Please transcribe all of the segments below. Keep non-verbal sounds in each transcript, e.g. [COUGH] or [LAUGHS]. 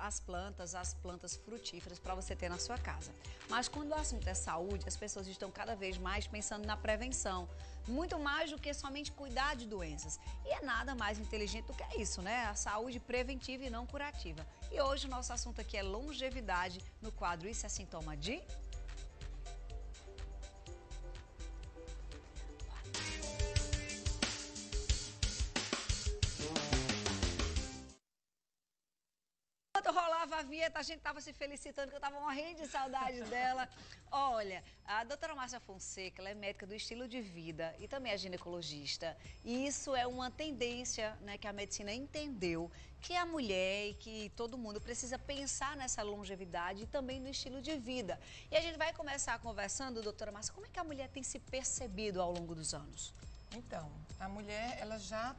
as plantas, as plantas frutíferas para você ter na sua casa. Mas quando o assunto é saúde, as pessoas estão cada vez mais pensando na prevenção, muito mais do que somente cuidar de doenças. E é nada mais inteligente do que isso, né? A saúde preventiva e não curativa. E hoje o nosso assunto aqui é longevidade no quadro Isso é sintoma de rolava a vinheta, a gente estava se felicitando, que eu estava morrendo de saudade [LAUGHS] dela. Olha, a doutora Márcia Fonseca, ela é médica do estilo de vida e também é ginecologista. E isso é uma tendência né, que a medicina entendeu, que a mulher e que todo mundo precisa pensar nessa longevidade e também no estilo de vida. E a gente vai começar conversando, doutora Márcia, como é que a mulher tem se percebido ao longo dos anos? Então, a mulher, ela já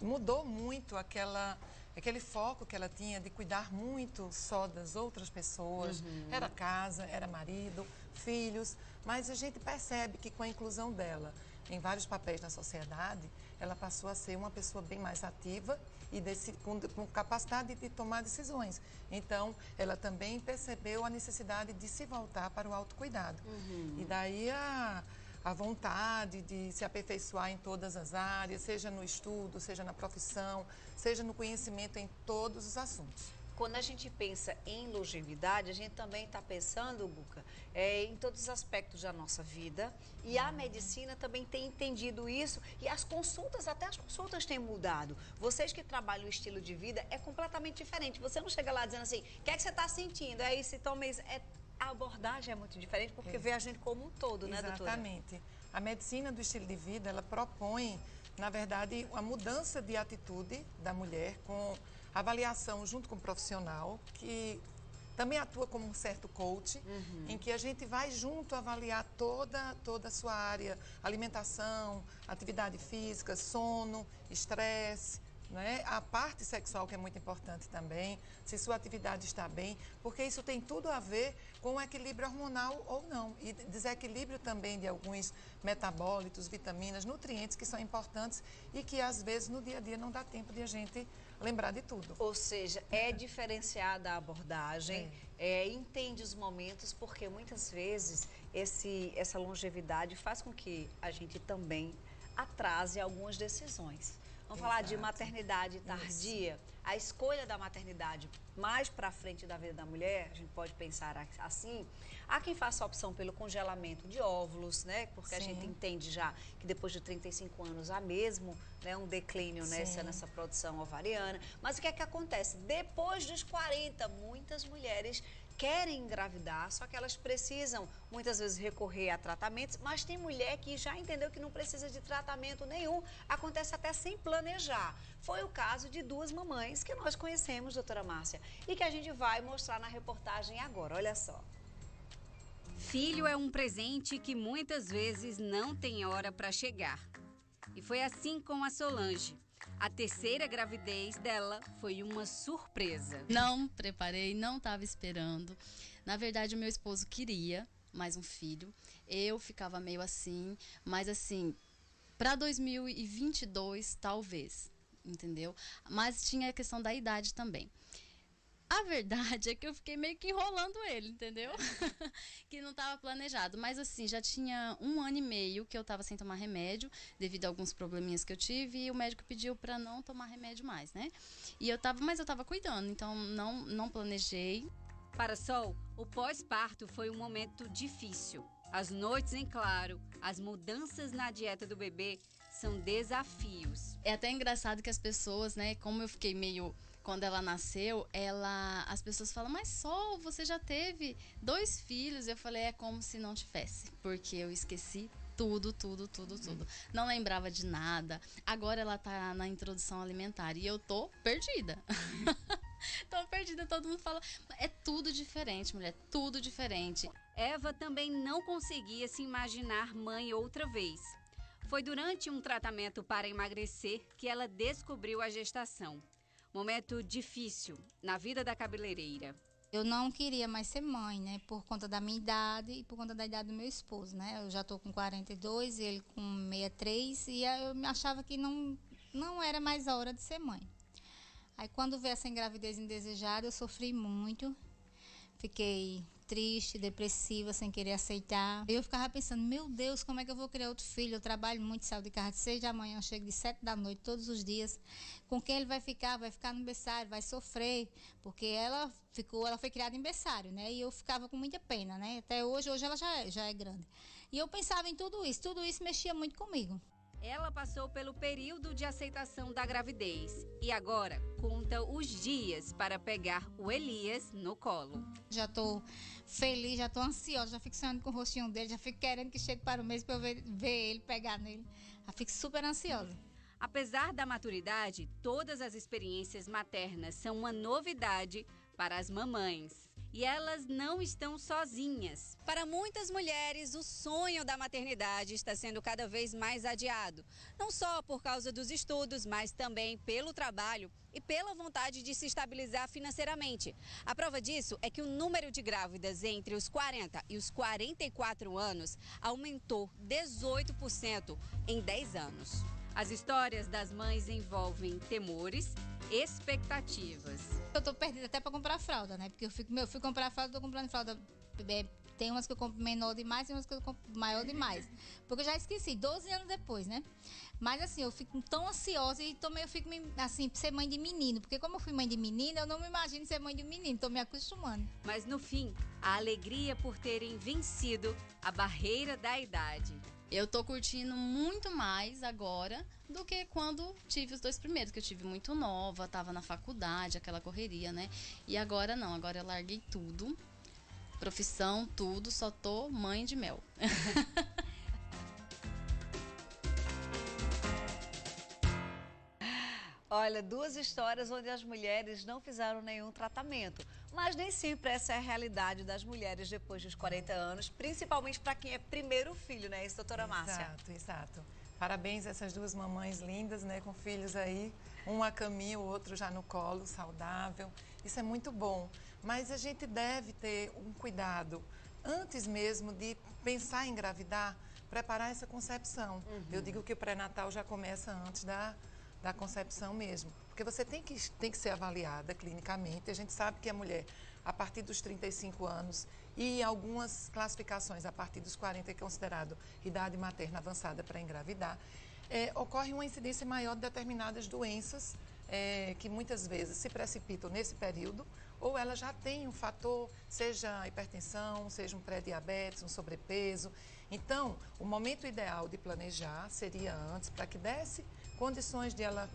mudou muito aquela aquele foco que ela tinha de cuidar muito só das outras pessoas. Uhum. Era casa, era marido, filhos. Mas a gente percebe que com a inclusão dela em vários papéis na sociedade, ela passou a ser uma pessoa bem mais ativa e desse, com, com, capacidade de tomar decisões. Então, ela também percebeu a necessidade de se voltar para o autocuidado. Uhum. E daí a a vontade de se aperfeiçoar em todas as áreas, seja no estudo, seja na profissão, seja no conhecimento em todos os assuntos. Quando a gente pensa em longevidade, a gente também está pensando, Buca, é, em todos os aspectos da nossa vida. E a medicina também tem entendido isso. E as consultas, até as consultas têm mudado. Vocês que trabalham o estilo de vida, é completamente diferente. Você não chega lá dizendo assim, o que é que você está sentindo? É isso, então, mas é a abordagem é muito diferente porque é. vê a gente como um todo, né, doutora? Exatamente. A medicina do estilo de vida, ela propõe, na verdade, uma mudança de atitude da mulher com avaliação junto com o profissional, que também atua como um certo coach, uhum. em que a gente vai junto avaliar toda, toda a sua área, alimentação, atividade física, sono, estresse, né? A parte sexual que é muito importante também, se sua atividade está bem, porque isso tem tudo a ver com o equilíbrio hormonal ou não. E desequilíbrio também de alguns metabólitos, vitaminas, nutrientes que são importantes e que às vezes no dia a dia não dá tempo de a gente lembrar de tudo. Ou seja, é [LAUGHS] diferenciada a abordagem, é. É, entende os momentos, porque muitas vezes esse, essa longevidade faz com que a gente também atrase algumas decisões. Vamos Exato. falar de maternidade tardia. Isso. A escolha da maternidade mais para frente da vida da mulher, a gente pode pensar assim. Há quem faça a opção pelo congelamento de óvulos, né? Porque Sim. a gente entende já que depois de 35 anos há mesmo né, um declínio nessa, nessa produção ovariana. Mas o que é que acontece? Depois dos 40, muitas mulheres querem engravidar, só que elas precisam muitas vezes recorrer a tratamentos, mas tem mulher que já entendeu que não precisa de tratamento nenhum, acontece até sem planejar. Foi o caso de duas mamães que nós conhecemos, doutora Márcia, e que a gente vai mostrar na reportagem agora. Olha só. Filho é um presente que muitas vezes não tem hora para chegar. E foi assim com a Solange. A terceira gravidez dela foi uma surpresa. Não preparei, não estava esperando. Na verdade, o meu esposo queria mais um filho. Eu ficava meio assim, mas assim, para 2022 talvez, entendeu? Mas tinha a questão da idade também. A verdade [LAUGHS] é que eu fiquei meio que enrolando ele, entendeu? [LAUGHS] que não estava planejado. Mas assim, já tinha um ano e meio que eu estava sem tomar remédio, devido a alguns probleminhas que eu tive, e o médico pediu para não tomar remédio mais, né? E eu tava, mas eu estava cuidando, então não, não planejei. Para Sol, o pós-parto foi um momento difícil. As noites em claro, as mudanças na dieta do bebê são desafios. É até engraçado que as pessoas, né, como eu fiquei meio quando ela nasceu, ela as pessoas falam: "Mas Sol, você já teve dois filhos?" Eu falei: "É como se não tivesse, porque eu esqueci tudo, tudo, tudo, tudo. Não lembrava de nada. Agora ela tá na introdução alimentar e eu tô perdida. [LAUGHS] tô perdida, todo mundo fala. É tudo diferente, mulher, tudo diferente. Eva também não conseguia se imaginar mãe outra vez. Foi durante um tratamento para emagrecer que ela descobriu a gestação. Momento difícil na vida da cabeleireira. Eu não queria mais ser mãe, né? Por conta da minha idade e por conta da idade do meu esposo, né? Eu já estou com 42, ele com 63 e eu achava que não, não era mais a hora de ser mãe. Aí quando veio essa engravidez indesejada, eu sofri muito. Fiquei triste, depressiva, sem querer aceitar. Eu ficava pensando, meu Deus, como é que eu vou criar outro filho? Eu trabalho muito, saio de casa de seis da manhã, chego de sete da noite, todos os dias. Com quem ele vai ficar? Vai ficar no berçário, vai sofrer, porque ela ficou, ela foi criada em berçário, né? E eu ficava com muita pena, né? Até hoje, hoje ela já é, já é grande. E eu pensava em tudo isso, tudo isso mexia muito comigo. Ela passou pelo período de aceitação da gravidez e agora conta os dias para pegar o Elias no colo. Já estou feliz, já estou ansiosa, já fico sonhando com o rostinho dele, já fico querendo que chegue para o mês para eu ver, ver ele, pegar nele. Já fico super ansiosa. Apesar da maturidade, todas as experiências maternas são uma novidade para as mamães e elas não estão sozinhas. Para muitas mulheres, o sonho da maternidade está sendo cada vez mais adiado, não só por causa dos estudos, mas também pelo trabalho e pela vontade de se estabilizar financeiramente. A prova disso é que o número de grávidas entre os 40 e os 44 anos aumentou 18% em 10 anos. As histórias das mães envolvem temores, expectativas. Eu tô perdida até para comprar fralda, né? Porque eu fico, meu, fui comprar fralda, tô comprando fralda tem umas que eu compro menor demais e umas que eu compro maior demais. Porque eu já esqueci, 12 anos depois, né? Mas assim, eu fico tão ansiosa e também eu fico assim, ser mãe de menino. Porque como eu fui mãe de menina, eu não me imagino ser mãe de menino, tô me acostumando. Mas no fim, a alegria por terem vencido a barreira da idade. Eu tô curtindo muito mais agora do que quando tive os dois primeiros, que eu tive muito nova, tava na faculdade, aquela correria, né? E agora não, agora eu larguei tudo. Profissão, tudo, só tô mãe de mel. [LAUGHS] Olha, duas histórias onde as mulheres não fizeram nenhum tratamento. Mas nem sempre essa é a realidade das mulheres depois dos 40 anos, principalmente para quem é primeiro filho, né, isso, doutora Márcia? Exato, exato. Parabéns a essas duas mamães lindas, né, com filhos aí, um a caminho, o outro já no colo, saudável. Isso é muito bom. Mas a gente deve ter um cuidado antes mesmo de pensar em engravidar, preparar essa concepção. Uhum. Eu digo que o pré-natal já começa antes da da concepção mesmo. Porque você tem que, tem que ser avaliada clinicamente. A gente sabe que a mulher, a partir dos 35 anos, e algumas classificações a partir dos 40 é considerado idade materna avançada para engravidar, é, ocorre uma incidência maior de determinadas doenças é, que muitas vezes se precipitam nesse período, ou ela já tem um fator, seja hipertensão, seja um pré-diabetes, um sobrepeso. Então, o momento ideal de planejar seria antes, para que desse condições de ela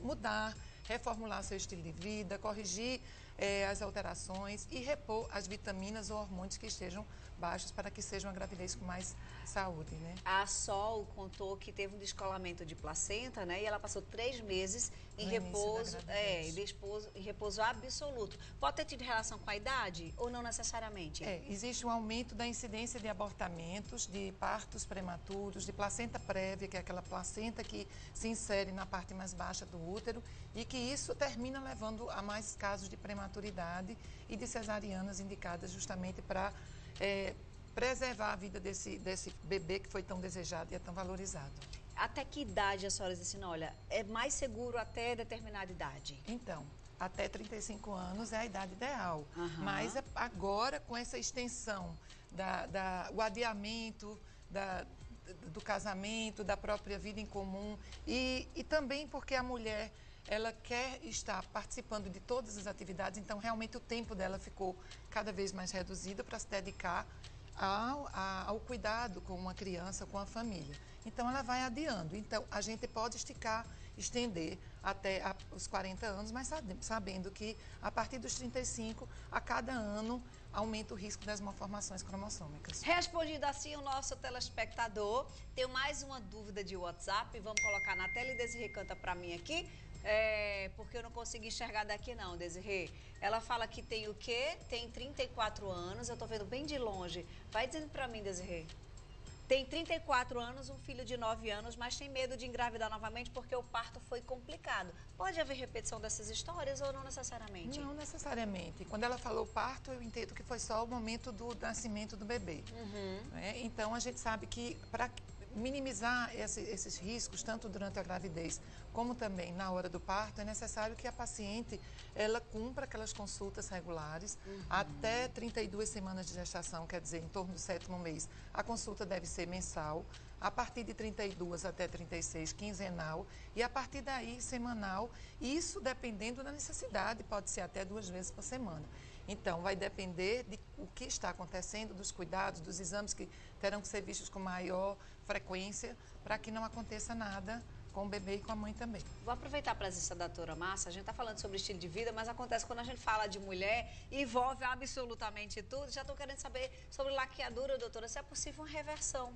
mudar, reformular seu estilo de vida, corrigir é, as alterações e repor as vitaminas ou hormônios que estejam baixos para que seja uma gravidez com mais saúde, né? A Sol contou que teve um descolamento de placenta, né? E ela passou três meses em no repouso, é, em repouso, em repouso absoluto. Pode ter tido relação com a idade ou não necessariamente? É, existe um aumento da incidência de abortamentos, de partos prematuros, de placenta prévia, que é aquela placenta que se insere na parte mais baixa do útero e que isso termina levando a mais casos de prematuridade e de cesarianas indicadas justamente para é, preservar a vida desse, desse bebê que foi tão desejado e é tão valorizado. Até que idade a senhora disse assim, olha, é mais seguro até determinada idade? Então, até 35 anos é a idade ideal. Uhum. Mas é agora, com essa extensão, da, da, o adiamento da, do casamento, da própria vida em comum, e, e também porque a mulher ela quer estar participando de todas as atividades, então realmente o tempo dela ficou cada vez mais reduzido para se dedicar ao, ao cuidado com uma criança, com a família. Então ela vai adiando. Então a gente pode esticar, estender até a, os 40 anos, mas sabendo que a partir dos 35, a cada ano aumenta o risco das malformações cromossômicas. Respondido assim o nosso telespectador, tenho mais uma dúvida de WhatsApp, vamos colocar na tela e Desirê para mim aqui. É, porque eu não consegui enxergar daqui não, Desirê. Ela fala que tem o quê? Tem 34 anos, eu tô vendo bem de longe. Vai dizendo para mim, Desirê. Tem 34 anos, um filho de 9 anos, mas tem medo de engravidar novamente porque o parto foi complicado. Pode haver repetição dessas histórias ou não necessariamente? Não necessariamente. Quando ela falou parto, eu entendo que foi só o momento do nascimento do bebê. Uhum. Né? Então, a gente sabe que para minimizar esse, esses riscos, tanto durante a gravidez como também na hora do parto, é necessário que a paciente ela cumpra aquelas consultas regulares uhum. até 32 semanas de gestação, quer dizer, em torno do sétimo mês. A consulta deve ser mensal, a partir de 32 até 36, quinzenal, e a partir daí, semanal. Isso dependendo da necessidade, pode ser até duas vezes por semana. Então, vai depender de o que está acontecendo, dos cuidados, dos exames que terão que ser vistos com maior frequência, para que não aconteça nada com o bebê e com a mãe também. Vou aproveitar a presença da doutora Márcia. A gente está falando sobre estilo de vida, mas acontece quando a gente fala de mulher, envolve absolutamente tudo. Já estou querendo saber sobre laqueadura, doutora, se é possível uma reversão.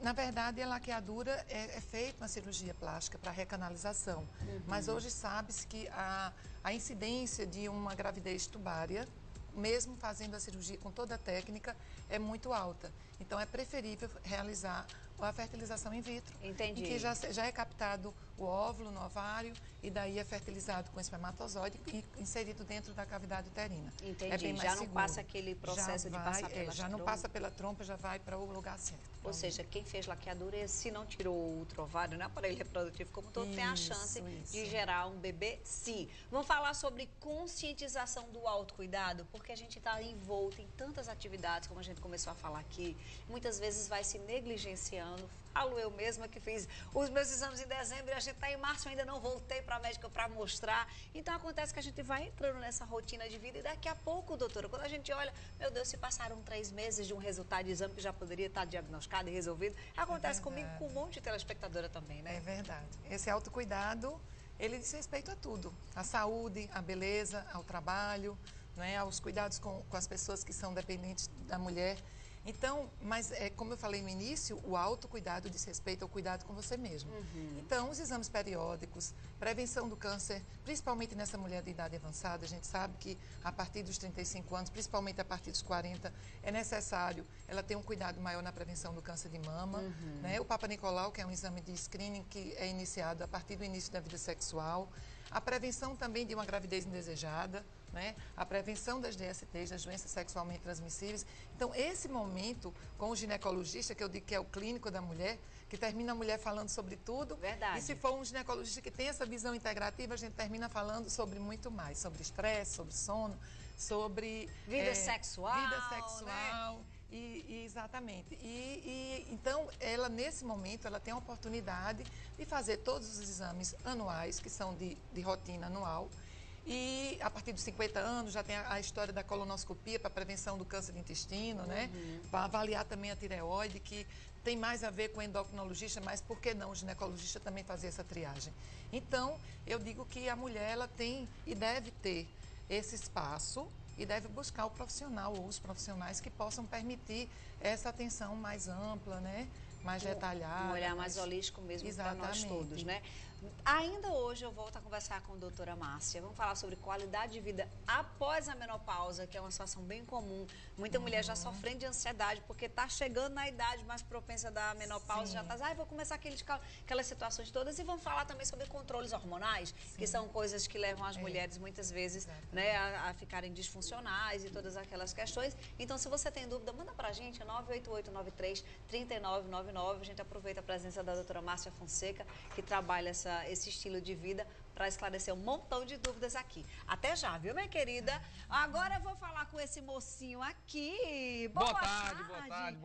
Na verdade, a laqueadura é, é feita uma cirurgia plástica para recanalização. Uhum. Mas hoje sabe-se que a, a incidência de uma gravidez tubária, mesmo fazendo a cirurgia com toda a técnica, é muito alta. Então, é preferível realizar a fertilização in vitro. Entendi. Em que já, já é captado o óvulo no ovário e daí é fertilizado com espermatozoide e inserido dentro da cavidade uterina. Entendi. É bem já não seguro. passa aquele processo já de vai, passar pela é, Já não passa pela trompa, já vai para o lugar certo. Ou seja, quem fez laqueadura, se não tirou o ovário, né, aparelho reprodutivo como todo, isso, tem a chance isso. de gerar um bebê, sim. Vamos falar sobre conscientização do autocuidado, porque a gente está envolto em tantas atividades, como a gente começou a falar aqui, muitas vezes vai se negligenciando, falo eu mesma que fiz os meus exames em dezembro e a gente está em março, ainda não voltei para a médica para mostrar. Então acontece que a gente vai entrando nessa rotina de vida e daqui a pouco, doutora, quando a gente olha, meu Deus, se passaram três meses de um resultado de exame que já poderia estar diagnosticado e resolvido, acontece é comigo com um monte de telespectadora também, né? É verdade. Esse autocuidado, ele diz respeito a tudo. A saúde, a beleza, ao trabalho, né, aos cuidados com, com as pessoas que são dependentes da mulher. Então, mas é, como eu falei no início, o autocuidado diz respeito ao cuidado com você mesmo. Uhum. Então, os exames periódicos, prevenção do câncer, principalmente nessa mulher de idade avançada, a gente sabe que a partir dos 35 anos, principalmente a partir dos 40, é necessário ela ter um cuidado maior na prevenção do câncer de mama. Uhum. Né? O Papa Nicolau, que é um exame de screening que é iniciado a partir do início da vida sexual. A prevenção também de uma gravidez indesejada né? a prevenção das DSTs, das doenças sexualmente transmissíveis. Então, esse momento com o ginecologista, que eu digo que é o clínico da mulher, que termina a mulher falando sobre tudo. Verdade. E se for um ginecologista que tem essa visão integrativa, a gente termina falando sobre muito mais, sobre estresse, sobre sono, sobre... Vida é, sexual, Vida sexual. Né? E, e, exatamente. E, e, então, ela nesse momento, ela tem a oportunidade de fazer todos os exames anuais, que são de, de rotina anual, e a partir dos 50 anos já tem a, a história da colonoscopia para prevenção do câncer de intestino, né? uhum. né? Para avaliar também a tireoide, que tem mais a ver com o endocrinologista, mas por que não o ginecologista também fazer essa triagem? Então, eu digo que a mulher ela tem e deve ter esse espaço e deve buscar o profissional ou os profissionais que possam permitir essa atenção mais ampla, né? mais detalhada. Um olhar mais, mais holístico mesmo para nós todos, né? Ainda hoje eu volto a conversar com a doutora Márcia. Vamos falar sobre qualidade de vida após a menopausa, que é uma situação bem comum. Muita uhum. mulher já sofrendo de ansiedade porque está chegando na idade mais propensa da menopausa, Sim. já está, ah, vou começar aqueles, aquelas situações todas. E vamos falar também sobre controles hormonais, Sim. que são coisas que levam as é. mulheres muitas vezes né, a, a, ficarem disfuncionais e todas aquelas questões. Então, se você tem dúvida, manda para a gente, 98893-3999. A gente aproveita a presença da doutora Márcia Fonseca, que trabalha essa esse estilo de vida para esclarecer um montão de dúvidas aqui. Até já, viu, minha querida? Agora eu vou falar com esse mocinho aqui. Boa, boa tarde, tarde, boa tarde.